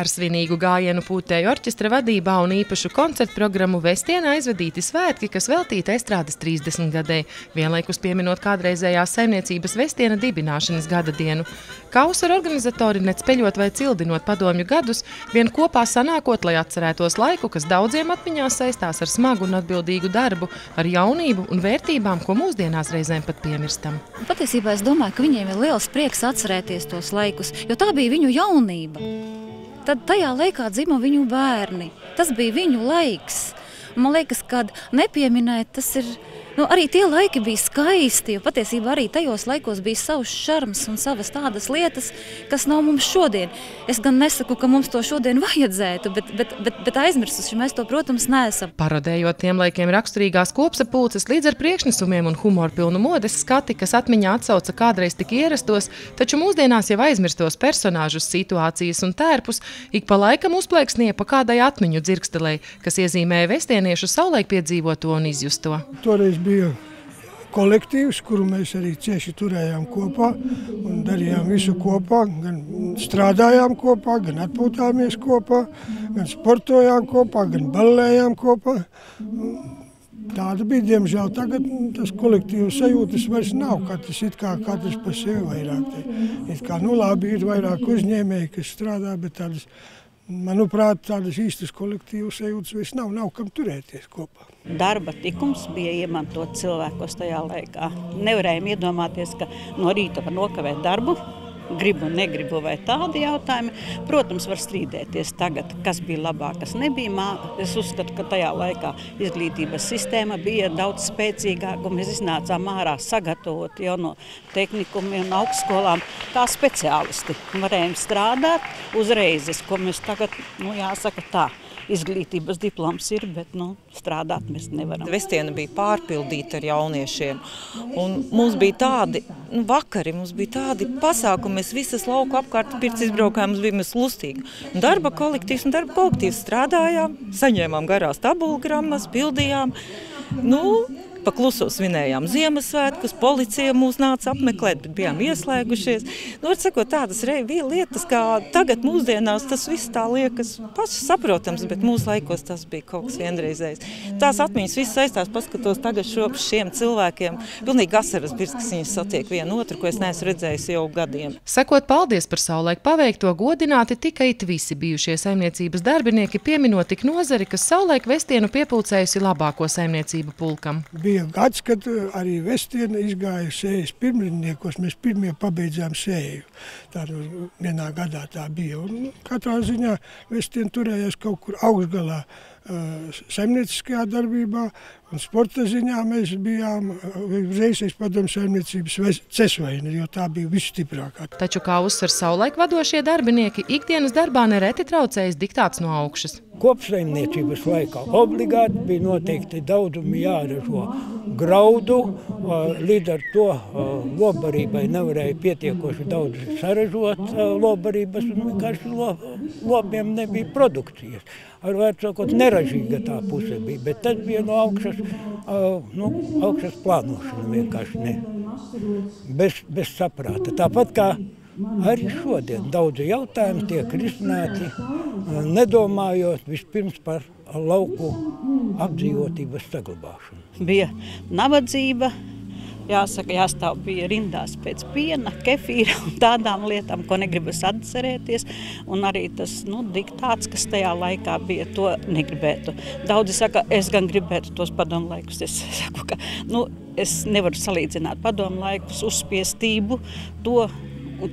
Ar svinīgu gājienu pūtēju orķestra vadībā un īpašu koncertu programmu Vestienā aizvadīti svētki, kas veltīti estrādes 30 gadēji, vienlaikus pieminot kādreizējās saimniecības Vestiena dibināšanas gada dienu. Kausar organizatori nec peļot vai cildinot padomju gadus, vien kopā sanākot, lai atcerētos laiku, kas daudziem atmiņās saistās ar smagu un atbildīgu darbu, ar jaunību un vērtībām, ko mūsdienās reizēm pat piemirstam. Patiesībā es domāju, ka viņiem ir liels prieks atcerēties tos laikus, jo tā bija viņu jaunība. Tad tajā laikā dzima viņu bērni. Tas bija viņu laiks. Man liekas, ka nepieminēt, tas ir Nu, arī tie laiki bija skaisti, jo patiesībā arī tajos laikos bija savs šarms un savas tādas lietas, kas nav mums šodien. Es gan nesaku, ka mums to šodien vajadzētu, bet, bet, bet, bet aizmirsuši mēs to, protams, neesam. Parodējot tiem laikiem raksturīgās kopsapulces līdz ar priekšnesumiem un humoru pilnu modes skati, kas atmiņā atsauca kādreiz tik ierastos, taču mūsdienās jau aizmirstos personāžus, situācijas un tērpus, ik pa laikam uzplēksnie pa kādai atmiņu dzirkstelei, kas iezīmēja vestieniešu saulaik piedzīvoto un izjusto. Toreiz bija kolektīvs, kuru mēs arī cieši turējām kopā un darījām visu kopā. Gan strādājām kopā, gan atpūtāmies kopā, gan sportojām kopā, gan ballējām kopā. Tāda bija, diemžēl, tagad tas kolektīvs sajūtas vairs nav. Katrs ir kā katrs par sevi vairāk. It kā, nu labi, ir vairāk uzņēmēji, kas strādā, bet tādas Manuprāt, tādas īstas kolektīvas sajūtas vairs nav, nav kam turēties kopā. Darba tikums bija iemantots cilvēkos tajā laikā. Nevarējām iedomāties, ka no rīta var nokavēt darbu, gribu, negribu vai tādi jautājumi. Protams, var strīdēties tagad, kas bija labāk, kas nebija. Es uzskatu, ka tajā laikā izglītības sistēma bija daudz spēcīgāka, un mēs iznācām ārā sagatavot jau no tehnikumiem un augstskolām kā speciālisti. Varējām strādāt uzreizes, ko mēs tagad, nu jāsaka tā, izglītības diploms ir, bet nu, strādāt mēs nevaram. Vestiena bija pārpildīta ar jauniešiem. Un mums bija tādi nu, vakari, mums bija tādi pasākumi, mēs visas lauku apkārt pirts izbraukājām, mums bija mēs lustīgi. Un darba kolektīvs un darba kolektīvs strādājām, saņēmām garās tabulgrammas, pildījām. Nu, Pakluso svinējām Ziemassvētkus, policija mūs nāca apmeklēt, bet bijām ieslēgušies. Nu, var sakot, tādas lietas, kā tagad mūsdienās, tas viss tā liekas paši saprotams, bet mūsu laikos tas bija kaut kas vienreizējs. Tās atmiņas viss saistās, paskatos tagad šo šiem cilvēkiem. Pilnīgi asaras birs, kas viņus satiek vienu otru, ko es neesmu redzējis jau gadiem. Sakot paldies par saulēk paveikto, godināti tikai visi bijušie saimniecības darbinieki, pieminot tik nozari, kas saulēk vestienu piepulcējusi labāko saimniecību pulkam. Bija bija gads, kad eh, arī Vestiena izgāja sējas pirmrindniekos. Mēs pirmie pabeidzām sēju. Tā nu, vienā gadā tā bija. Un nu, katrā ziņā Vestiena turējās kaut kur augšgalā uh, saimnieciskajā darbībā. Un sporta ziņā mēs bijām reizes padomu saimniecības cesvaini, jo tā bija visstiprākā. Taču, kā uzsver savulaik vadošie darbinieki, ikdienas darbā nereti traucējas diktāts no augšas. Kopsaimniecības laikā obligāti bija noteikti daudzumi jāražo graudu, līdz ar to lobarībai nevarēja pietiekoši daudz saražot lobarības un vienkārši lobiem nebija produkcijas. Ar vērtsākot neražīga tā puse bija, bet tas bija no augšas nu, augšas plānošana vienkārši ne. Bez, bez saprāta. Tāpat kā arī šodien daudzi jautājumi tiek risināti, nedomājot vispirms par lauku apdzīvotības saglabāšanu. Bija nabadzība, jāsaka, jāstāv pie rindās pēc piena, kefīra un tādām lietām, ko negribas atcerēties. Un arī tas nu, diktāts, kas tajā laikā bija, to negribētu. Daudzi saka, es gan gribētu tos padomu laikus. Es saku, ka nu, es nevaru salīdzināt padomu laikus, uzspiestību, to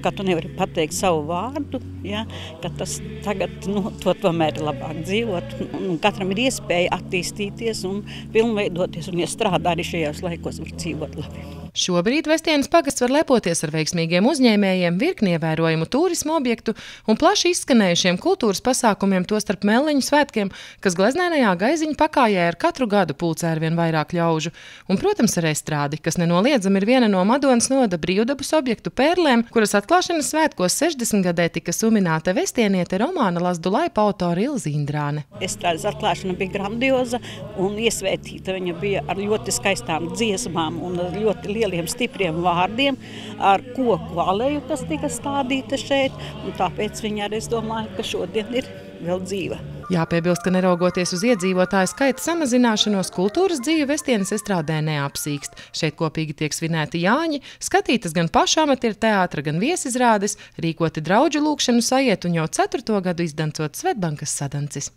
ka tu nevari pateikt savu vārdu, ja, ka tas tagad nu, to tomēr ir labāk dzīvot. Un, katram ir iespēja attīstīties un pilnveidoties, un ja strādā arī šajos laikos, var dzīvot labi. Šobrīd Vestienas pagasts var lepoties ar veiksmīgiem uzņēmējiem, virkni ievērojumu turismu objektu un plaši izskanējušiem kultūras pasākumiem, tostarp Meliņu svētkiem, kas gleznēnajā gaiziņu pakājē ar katru gadu pulcē ar vien vairāk ļaužu. Un, protams, ar estrādi, kas nenoliedzami ir viena no Madonas noda brīvdabas objektu pērlēm, kuras atklāšanas svētkos 60 gadē tika sumināta vestieniete romāna Lazdulaipa autora Ilza Indrāne. Estrādes atklāšana bija grandioza un iesvētīta. Viņa bija ar ļoti skaistām dziesmām un ļoti lieliem stipriem vārdiem, ar koku aleju, kas tika stādīta šeit. Tāpēc viņa arī es domāju, ka šodien ir vēl dzīva. Jāpiebilst, ka neraugoties uz iedzīvotāju skaita samazināšanos, kultūras dzīve Vestienas estrādē neapsīkst. Šeit kopīgi tiek svinēti Jāņi, skatītas gan pašu amatieru teātra, gan viesizrādes, rīkoti draudžu lūkšanu sajiet un jau ceturto gadu izdancot Svetbankas sadancis.